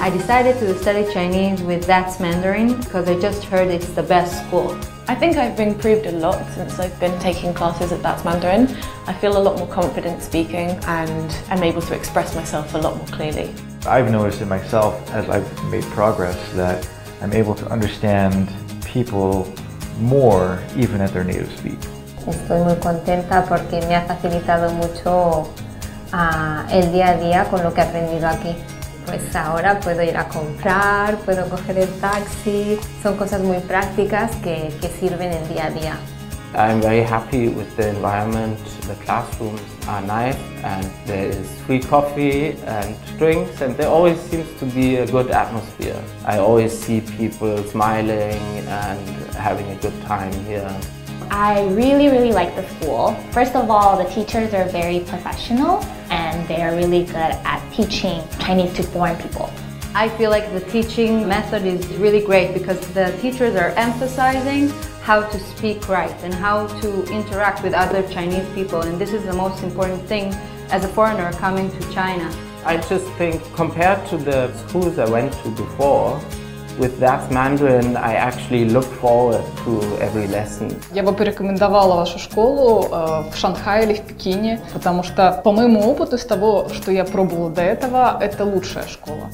I decided to study Chinese with That's Mandarin because I just heard it's the best school. I think I've improved a lot since I've been taking classes at That's Mandarin. I feel a lot more confident speaking and I'm able to express myself a lot more clearly. I've noticed in myself as I've made progress that I'm able to understand people more even at their native speak. Estoy muy contenta porque me ha facilitado mucho uh, el día a día con lo que he aprendido aquí. Pues ahora puedo ir a comprar, puedo coger el taxi, son cosas muy prácticas que, que sirven el día a día. I'm very happy with the environment. The classrooms are nice and there is free coffee and drinks and there always seems to be a good atmosphere. I always see people smiling and having a good time here. I really, really like the school. First of all, the teachers are very professional and they're really good at teaching Chinese to foreign people. I feel like the teaching method is really great because the teachers are emphasizing how to speak right and how to interact with other Chinese people and this is the most important thing as a foreigner coming to China. I just think compared to the schools I went to before, with that Mandarin, I actually look forward to every lesson. Я бы порекомендовала вашу школу в Шанхае или в Пекине, потому что, по моему опыту, из того, что я пробовала до этого, это лучшая школа.